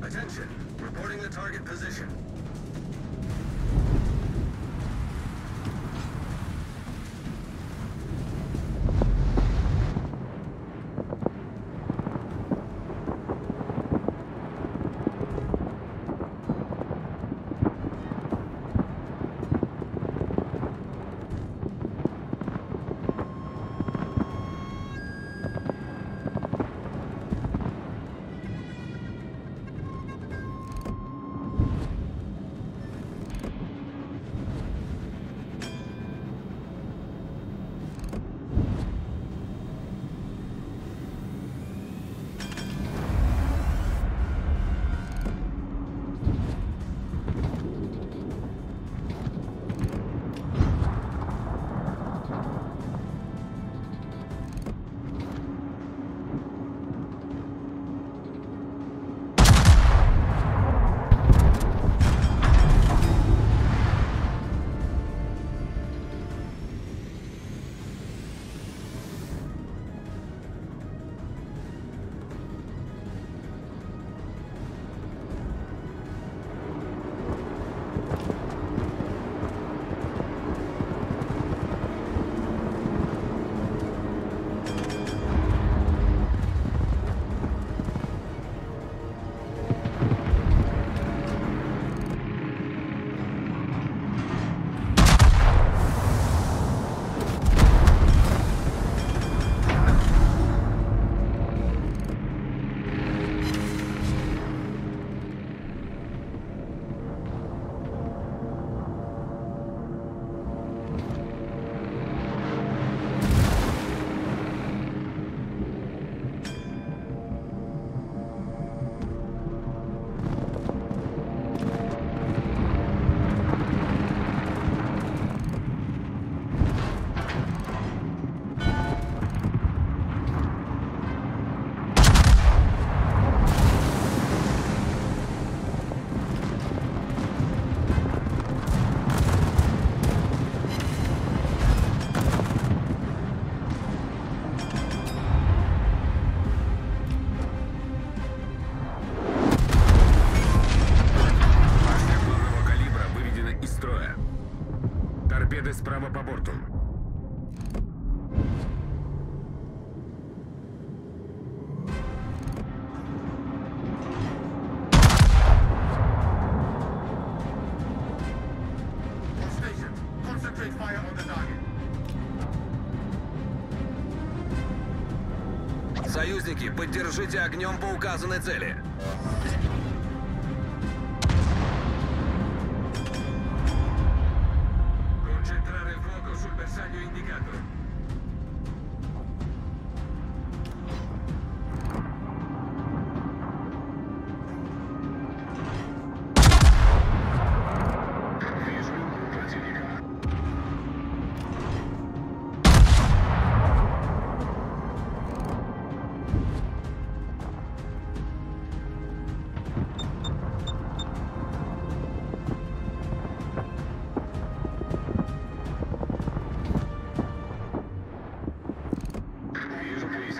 Attention! Reporting the target position. Союзники, поддержите огнем по указанной цели.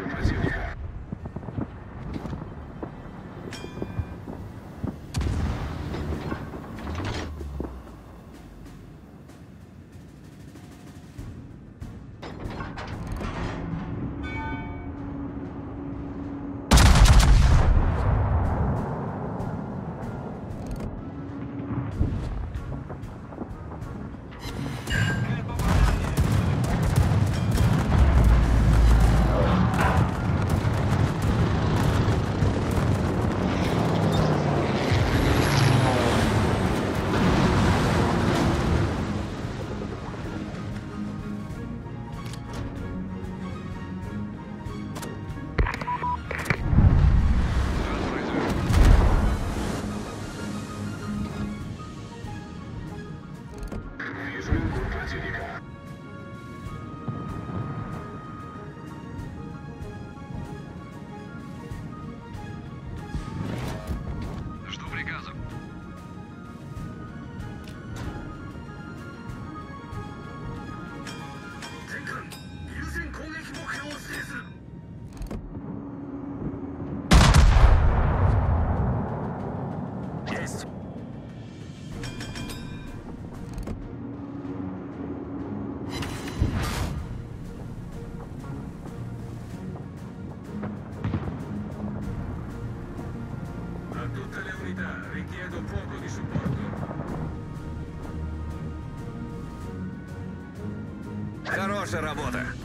Merci. противника. ваша работа.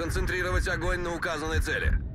Сконцентрировать огонь на указанной цели.